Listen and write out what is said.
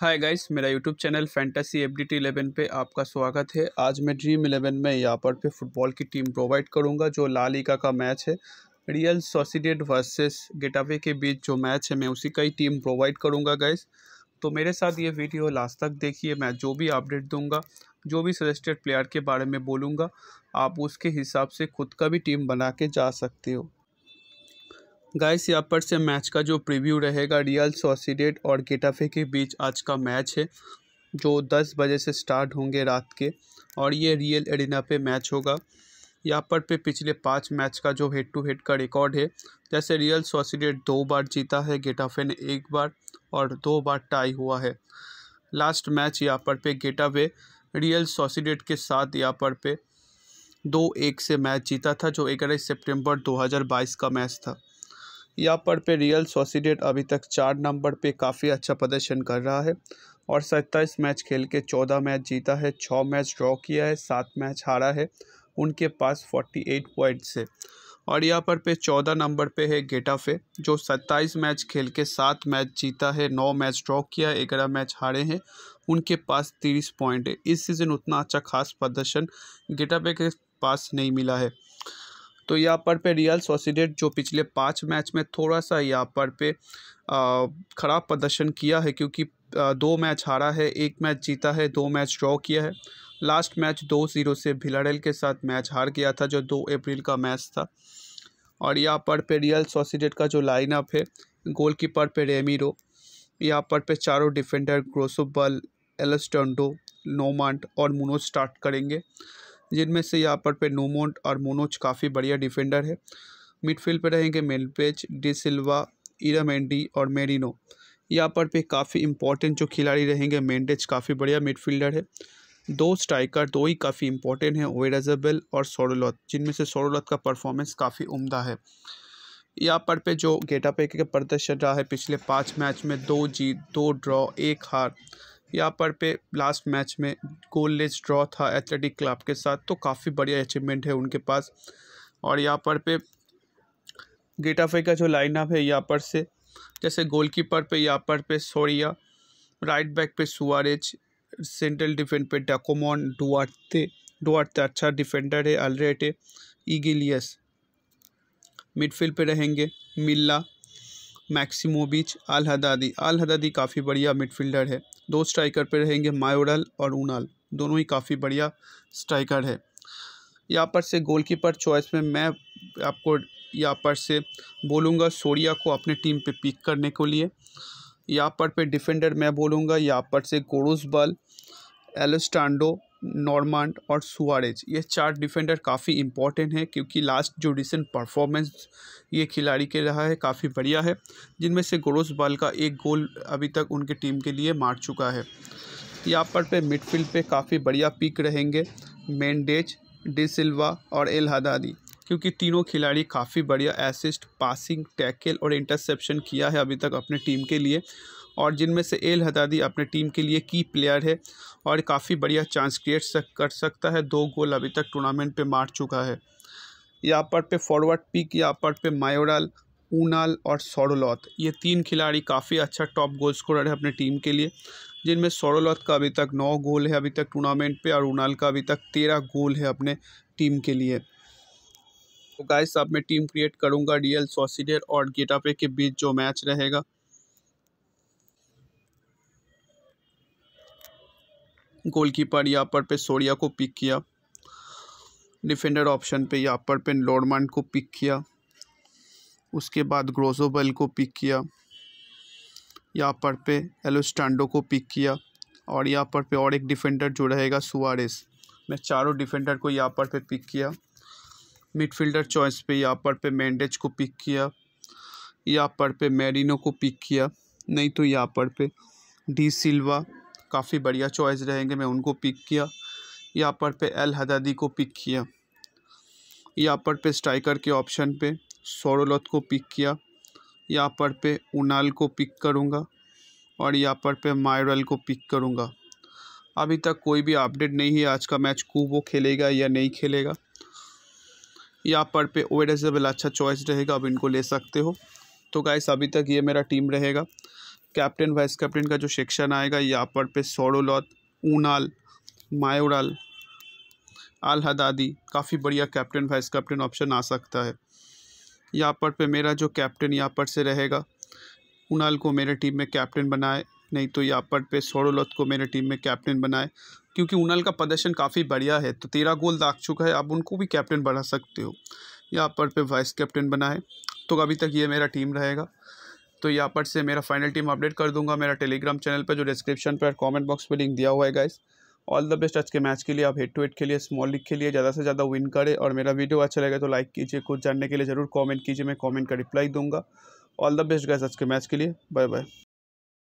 हाय guys मेरा YouTube channel fantasy F D T eleven पर आपका स्वागत है। आज मैं ड्रीम इलेवन में यहाँ पर पे फुटबॉल की टीम प्रोवाइड करूँगा, जो ला लीगा का मैच है। रियल सोसीडेड वर्सेस गेटावे के बीच जो मैच है, मैं उसी का ही टीम प्रोवाइड करूँगा गाइस तो मेरे साथ ये वीडियो लास्ट तक देखिए, मैं जो भी अपडेट दूँगा, जो भी सजेस्टेड प्लेयर के बारे में बोलूँगा, आप उसके हिसाब से खुद का भी टीम बना के जा सकते हो। गाइस यहाँ पर से मैच का जो प्रीव्यू रहेगा रियल सोसीडेड और गेटाफे के बीच आज का मैच है, जो 10 बजे से स्टार्ट होंगे रात के, और ये रियल एडिना पे मैच होगा। यहाँ पर पे पिछले पाँच मैच का जो हेड टू हेड का रिकॉर्ड है, जैसे रियल सोसीडेड दो बार जीता है गेटाफे ने एक बार, और दो बार टाई हुआ है। लास्ट मैच यहाँ पर पे गेटावे रियल सोसीडेड के साथ यहाँ पर पे दो एक से मैच जीता था, जो ग्यारह सितंबर 2022 का मैच था। यहाँ पर पे रियल सोसीडेड अभी तक चार नंबर पे काफ़ी अच्छा प्रदर्शन कर रहा है और सत्ताईस मैच खेल के चौदह मैच जीता है छः मैच ड्रॉ किया है, सात मैच हारा है उनके पास फोर्टी एट पॉइंट्स है। और यहाँ पर पे चौदह नंबर पे है गेटाफे जो सत्ताईस मैच खेल के सात मैच जीता है, नौ मैच ड्रॉ किया है ग्यारह मैच हारे हैं, उनके पास तीस पॉइंट है। इस सीज़न उतना अच्छा खास प्रदर्शन गेटाफे के पास नहीं मिला है। तो यहाँ पर पे रियल सोसीडेड जो पिछले पाँच मैच में थोड़ा सा यहाँ पर पे ख़राब प्रदर्शन किया है क्योंकि दो मैच हारा है, एक मैच जीता है, दो मैच ड्रॉ किया है। लास्ट मैच दो ज़ीरो से भिलाडेल के साथ मैच हार गया था, जो दो अप्रैल का मैच था। और यहाँ पर पे रियल सोसीडेड का जो लाइनअप है गोलकीपर पे रेमीरो यहाँ पर पे चारों डिफेंडर ग्रोसोबल एलस्टोंडो नोमांट और मुनो स्टार्ट करेंगे। जिनमें से यहाँ पर पे नोमोंट और मोनोच काफ़ी बढ़िया डिफेंडर है। मिडफील्ड पे रहेंगे मेलपेज डी सिल्वा इरामेंडी और मेरिनो यहाँ पर पे काफ़ी इंपॉर्टेंट जो खिलाड़ी रहेंगे मेंडेज काफ़ी बढ़िया मिडफील्डर है। दो स्ट्राइकर दो ही काफ़ी इंपॉर्टेंट हैं ओएराजेबल और सोरोलत जिनमें से सोरोलत का परफॉर्मेंस काफ़ी उम्दा है। यहाँ पर पे जो गेटा पे के प्रदर्शन रहा है पिछले पाँच मैच में, दो जीत, दो ड्रॉ एक हार। यहाँ पर पे लास्ट मैच में गोललेस ड्रॉ था एथलेटिक क्लब के साथ तो काफ़ी बढ़िया अचीवमेंट है उनके पास। और यहाँ पर पे गेटाफे का जो लाइनअप है, यहाँ पर से जैसे गोलकीपर पे यहाँ पर पे सोरिया राइट बैक पे सुआरेज सेंट्रल डिफेंड पे डेकोमोन डुआर्ते डुआर्ते अच्छा डिफेंडर है अल्रेटे ईगिलियस मिडफील्ड पे रहेंगे मिल्ला मैक्सिमोविच आल हदादी आल हदादी काफ़ी बढ़िया मिडफील्डर है। दो स्ट्राइकर पे रहेंगे मायोडल और ऊनाल दोनों ही काफ़ी बढ़िया स्ट्राइकर है। यहाँ पर से गोलकीपर चॉइस में मैं आपको यहाँ पर से बोलूँगा सोरिया को अपने टीम पे पिक करने के लिए। यहाँ पर पे डिफेंडर मैं बोलूँगा, यहाँ पर से गोरुस बल एलोस्टांडो नॉर्मांड और सुआरेज, ये चार डिफेंडर काफ़ी इंपॉर्टेंट है क्योंकि लास्ट जो रिसेंट परफॉर्मेंस ये खिलाड़ी के रहा है, काफ़ी बढ़िया है, जिनमें से गोरोस बाल का एक गोल अभी तक उनके टीम के लिए मार चुका है। यहाँ पर पे मिडफील्ड पे काफ़ी बढ़िया पिक रहेंगे मेंडेज डी सिल्वा और एल हदादी क्योंकि तीनों खिलाड़ी काफ़ी बढ़िया एसिस्ट पासिंग टैकल और इंटरसेप्शन किया है अभी तक अपने टीम के लिए। और जिनमें से एल हदादी अपने टीम के लिए की प्लेयर है और काफ़ी बढ़िया चांस क्रिएट सक, कर सकता है। दो गोल अभी तक टूर्नामेंट पे मार चुका है। यहाँ पर पे फॉरवर्ड पिक यहाँ पर पे मायोराल ऊनाल और सोरोलॉत ये तीन खिलाड़ी काफ़ी अच्छा टॉप गोल स्कोरर है अपने टीम के लिए जिनमें सोरोलॉत का अभी तक नौ गोल है अभी तक टूर्नामेंट पे और ऊनाल का अभी तक तेरह गोल है अपने टीम के लिए। तो गाइस अब मैं टीम क्रिएट करूँगा रियल सोसीडेर और गेटापे के बीच जो मैच रहेगा। गोलकीपर यहाँ पर पे सोरिया को पिक किया। डिफेंडर ऑप्शन पे यहाँ पर पे लोडमान को पिक किया। उसके बाद ग्रोजोबल को पिक किया। यहाँ पर पे एलोस्टांडो को पिक किया। और यहाँ पर पे और एक डिफेंडर जो रहेगा सुआरेस मैं चारों डिफेंडर को यहाँ पर पे पिक किया। मिडफील्डर चॉइस पे यहाँ पर पे मेंडेज को पिक किया। यहाँ पर पे मेरिनो को पिक किया। नहीं तो यहाँ पर पे डी सिल्वा काफ़ी बढ़िया चॉइस रहेंगे। मैं उनको पिक किया। यहाँ पर पे एल हदादी को पिक किया। यहाँ पर पे स्ट्राइकर के ऑप्शन पे सोरोलत को पिक किया। यहाँ पर पे उनाल को पिक करूँगा और यहाँ पर पे मायरल को पिक करूँगा। अभी तक कोई भी अपडेट नहीं है। आज का मैच वो खेलेगा या नहीं खेलेगा। यहाँ पर पे ओएडेजेबल अच्छा चॉइस रहेगा। अब इनको ले सकते हो। तो गाइस अभी तक ये मेरा टीम रहेगा। कैप्टन, वाइस कैप्टन का जो सेक्शन आएगा, यहाँ पर पे सोरोलॉत ऊनाल, मायोराल आल हदादी काफ़ी बढ़िया कैप्टन, वाइस कैप्टन ऑप्शन आ सकता है। यहाँ पर पे मेरा जो कैप्टन यहाँ पर से रहेगा उनाल को मेरे टीम में कैप्टन बनाए, नहीं तो यहाँ पर पे सोरोलत को मेरे टीम में कैप्टन बनाए, क्योंकि उनाल का प्रदर्शन काफ़ी बढ़िया है तो तेरह गोल दाग चुका है आप उनको भी कैप्टन बना सकते हो। यहाँ पर पे वाइस कैप्टन बनाए तो अभी तक ये मेरा टीम रहेगा। तो यहाँ पर से मेरा फाइनल टीम अपडेट कर दूँगा मेरा टेलीग्राम चैनल पर जो डिस्क्रिप्शन पर कमेंट बॉक्स पर लिंक दिया हुआ है गाइस ऑल द बेस्ट आज के मैच के लिए, आप हेड टू हेड के लिए स्मॉल लीग के लिए, ज़्यादा से ज़्यादा विन करें और मेरा वीडियो अच्छा लगे तो लाइक कीजिए, कुछ जानने के लिए ज़रूर कॉमेंट कीजिए, मैं कॉमेंट का रिप्लाई दूँगा. ऑल द बेस्ट गाइस आज के मैच के लिए. Bye bye